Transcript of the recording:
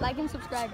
Like and subscribe.